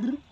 Brrr.